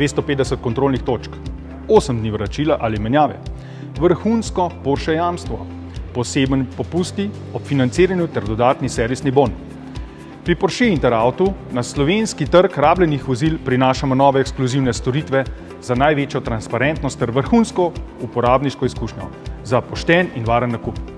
250 kontrolnih točk, 8 dni vračila ali menjave, vrhunsko Porsche jamstvo, poseben popusti ob financiranju ter dodatni servisni bon. Pri Porsche Interautu na slovenski trg rabljenih vozil prinašamo nove ekskluzivne storitve za največjo transparentnost ter vrhunsko uporabniško izkušnjo za pošten in varen nakup.